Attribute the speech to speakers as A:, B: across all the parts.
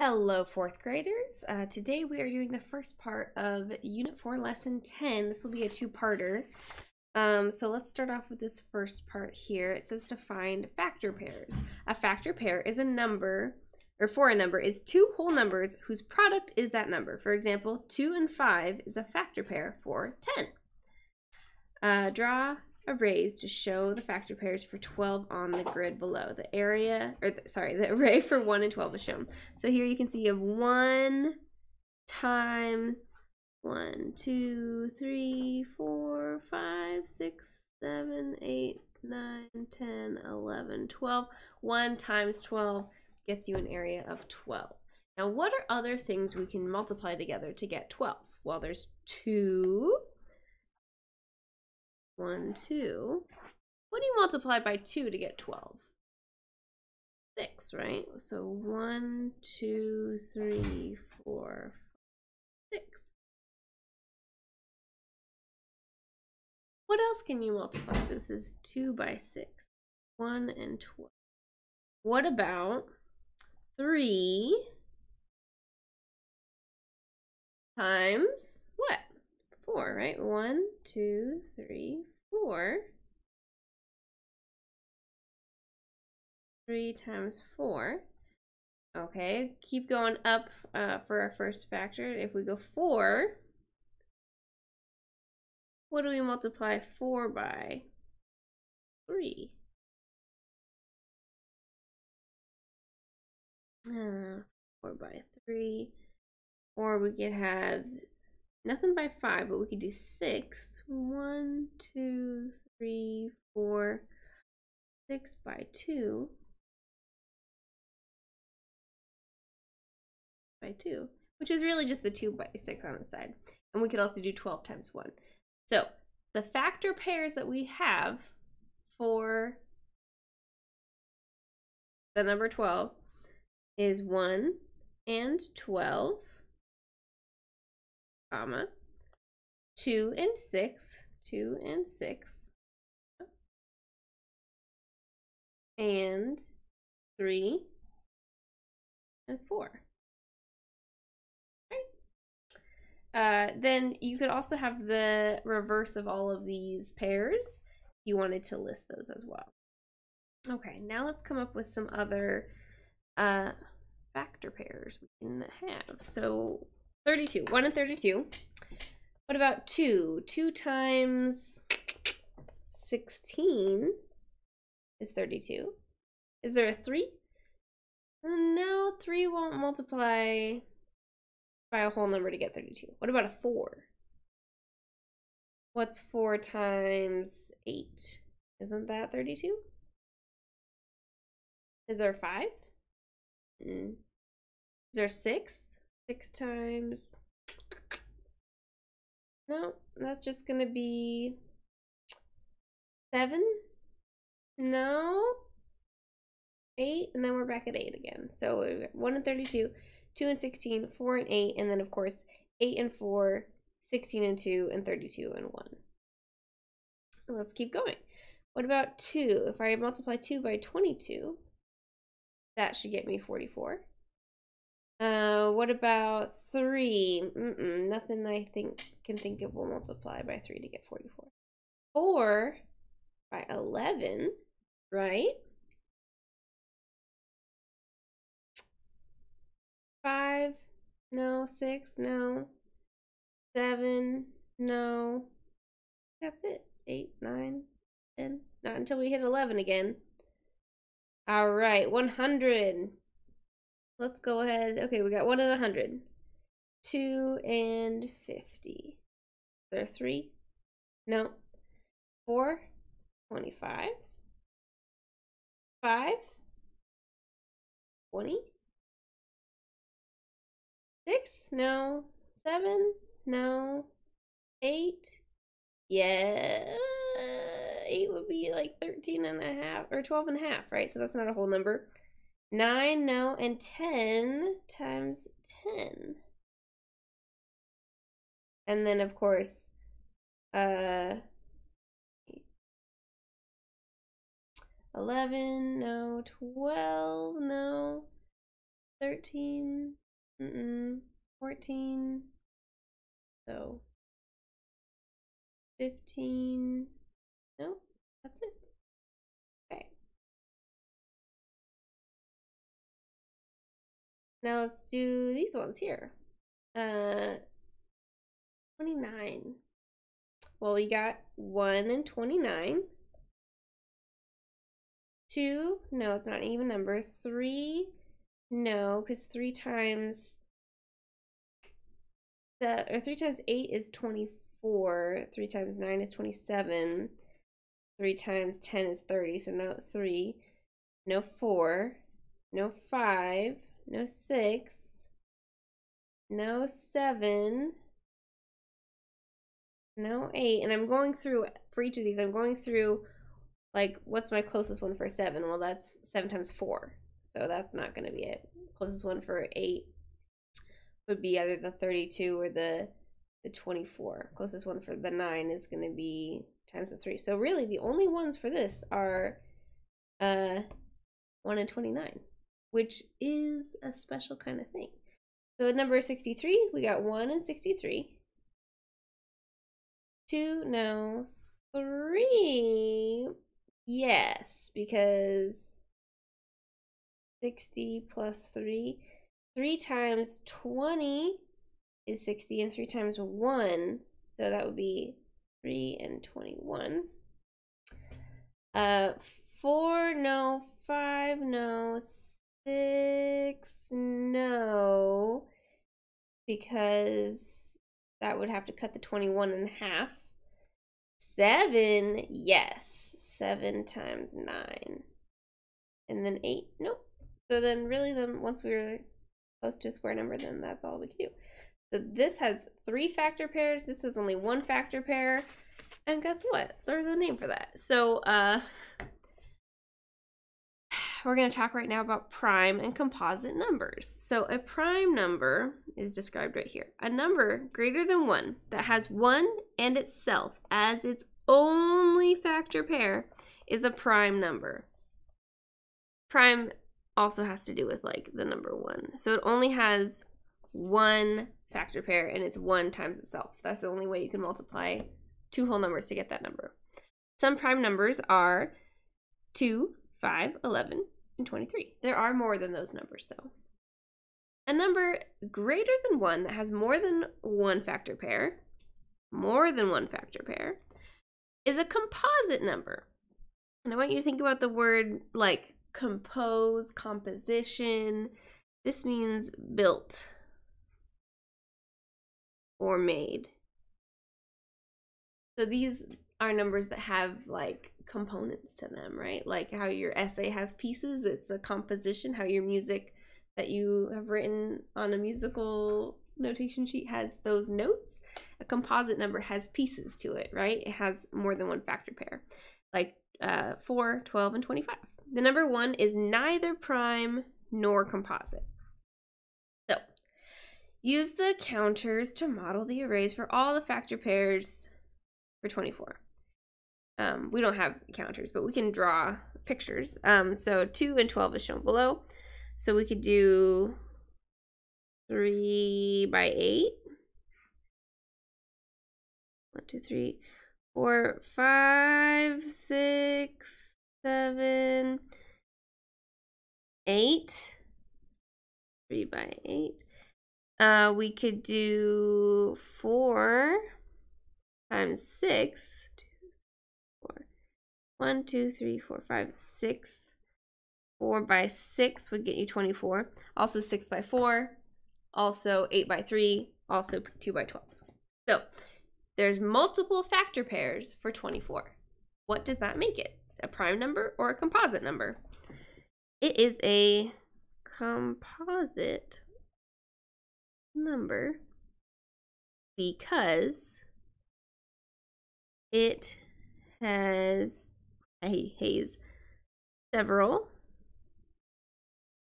A: Hello, fourth graders. Uh, today we are doing the first part of Unit 4, Lesson 10. This will be a two-parter. Um, so let's start off with this first part here. It says to find factor pairs. A factor pair is a number, or for a number, is two whole numbers whose product is that number. For example, 2 and 5 is a factor pair for 10. Uh, draw arrays to show the factor pairs for 12 on the grid below. The area, or the, sorry, the array for 1 and 12 is shown. So here you can see you have 1 times 1, 2, 3, 4, 5, 6, 7, 8, 9, 10, 11, 12. 1 times 12 gets you an area of 12. Now, what are other things we can multiply together to get 12? Well, there's 2 1, 2. What do you multiply by 2 to get 12? 6, right? So 1, 2, 3, 4, 6. What else can you multiply? So this is 2 by 6. 1 and 12. What about 3 times four, right? One, two, three, four. Three times four. Okay, keep going up uh, for our first factor. If we go four, what do we multiply four by? Three. Uh, four by three. Or we could have Nothing by five, but we could do six. One, two, three, four, six by two. By two, which is really just the two by six on the side. And we could also do 12 times one. So the factor pairs that we have for the number 12 is 1 and 12 comma, 2 and 6, 2 and 6, and 3 and 4. Uh, then you could also have the reverse of all of these pairs. If you wanted to list those as well. Okay, now let's come up with some other uh, factor pairs we can have. So 32. 1 and 32. What about 2? 2 times 16 is 32. Is there a 3? No, 3 won't multiply by a whole number to get 32. What about a 4? What's 4 times 8? Isn't that 32? Is there 5? Mm. Is there 6? Six times. No, that's just to be seven. No. Eight, and then we're back at eight again. So one and 32, two and 16, four and eight, and then of course eight and four, 16 and two, and 32 and one. Let's keep going. What about two? If I multiply two by 22, that should get me 44. What about three? Mm -mm, nothing I think can think of will multiply by three to get 44. Four by 11, right? Five, no. Six, no. Seven, no. That's it. Eight, nine, ten. Not until we hit 11 again. All right, 100. Let's go ahead. Okay, we got one and a hundred. Two and fifty. There three? No. Four. Twenty-five. Five. Twenty. Six? No. Seven? No. Eight? Yeah. Eight would be like 13 and a half or 12 and a half, right? So that's not a whole number. 9, no, and 10 times 10. And then, of course, uh, 11, no, 12, no, 13, mm-mm, 14, so 15, no, that's it. Now let's do these ones here. Uh, 29. Well, we got 1 and 29. 2, no, it's not an even number. 3, no, because 3 times the or 3 times 8 is 24. 3 times 9 is 27. 3 times 10 is 30, so no 3. No 4. No 5. No 6. No 7 no, eight. And I'm going through, for each of these, I'm going through, like, what's my closest one for seven? Well, that's seven times four. So that's not going to be it. Closest one for eight would be either the 32 or the the 24. Closest one for the 9 is going to be times the 3. So really the only ones for this are uh 1 and 29, which is a special kind of thing. So at number 63, we got 1 and 63 two, no, three. Yes, because 60 plus 3. 3 times 20 is 60, and 3 times 1, so that would be 3 and 21. Uh, 4, no. 5, no. 6, no. Because that would have to cut the 21 in half. Seven, yes. Seven times nine. And then eight, nope. So then really then once we are close to a square number, then that's all we can do. So this has three factor pairs. This is only one factor pair. And guess what? There's a name for that. So uh we're going to talk right now about prime and composite numbers. So a prime number is described right here. A number greater than 1 that has 1 and itself as its only factor pair is a prime number. Prime also has to do with like the number 1. So it only has one factor pair and it's 1 times itself. That's the only way you can multiply two whole numbers to get that number. Some prime numbers are 2, 5, 11, and 23. There are more than those numbers, though. A number greater than 1 that has more than one factor pair, more than one factor pair, is a composite number. And I want you to think about the word like compose, composition. This means built or made. So these are numbers that have like components to them, right? Like how your essay has pieces, it's a composition, how your music that you have written on a musical notation sheet has those notes. A composite number has pieces to it, right? It has more than one factor pair, like uh, 4, 12, and 25. The number 1 is neither prime nor composite. So, use the counters to model the arrays for all the factor pairs for 24. Um, we don't have counters, but we can draw pictures. Um, so 2 and 12 is shown below. So we could do 3 by 8. 1, 2, 3, 4, 5, 6, 7, 8. 3 by 8. Uh, we could do 4 times 6 one, two, three, four, five, six. Four by six would get you 24. Also six by four. Also eight by three. Also two by 12. So there's multiple factor pairs for 24. What does that make it? A prime number or a composite number? It is a composite number because it has Hayes several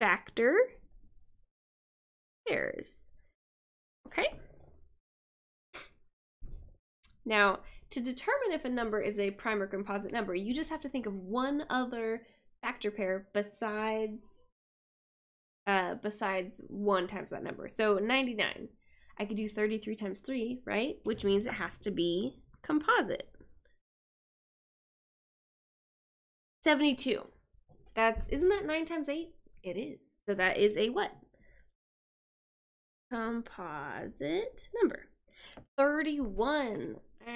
A: factor pairs. Okay? Now, to determine if a number is a prime or composite number, you just have to think of one other factor pair besides uh, besides 1 times that number. So 99. I could do 33 times 3, right? Which means it has to be composite. 72. That's, isn't that 9 times 8? It is. So that is a what? Composite number. 31. Ah.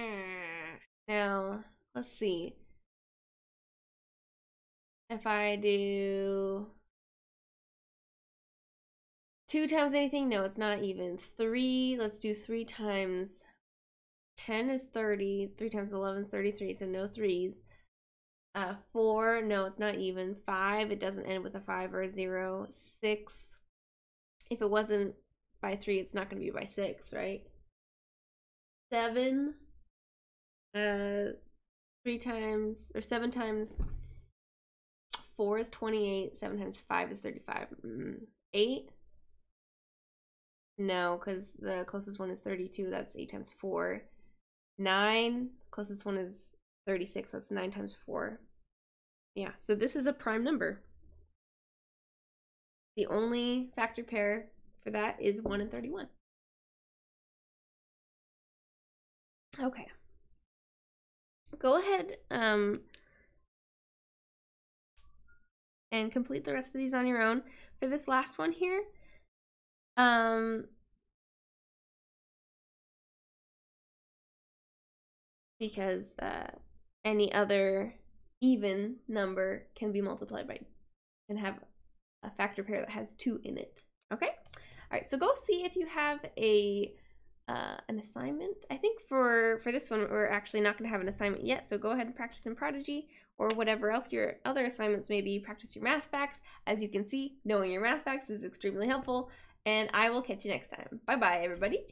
A: Now, let's see. If I do two times anything, no, it's not even. Three, let's do three times 10 is 30. Three times 11 is 33, so no threes. Uh, four, no, it's not even. Five, it doesn't end with a five or a zero. Six, if it wasn't by three, it's not going to be by six, right? Seven, uh, three times, or seven times four is 28, seven times five is 35. Mm, eight, no, because the closest one is 32, that's eight times four. Nine, closest one is 36, that's nine times four. Yeah, so this is a prime number. The only factor pair for that is 1 and 31. Okay. Go ahead um, and complete the rest of these on your own. For this last one here, um, because uh, any other even number can be multiplied by and have a factor pair that has two in it. Okay? All right, so go see if you have a uh, an assignment. I think for for this one we're actually not going to have an assignment yet, so go ahead and practice in Prodigy or whatever else your other assignments may be. Practice your math facts. As you can see, knowing your math facts is extremely helpful, and I will catch you next time. Bye bye, everybody.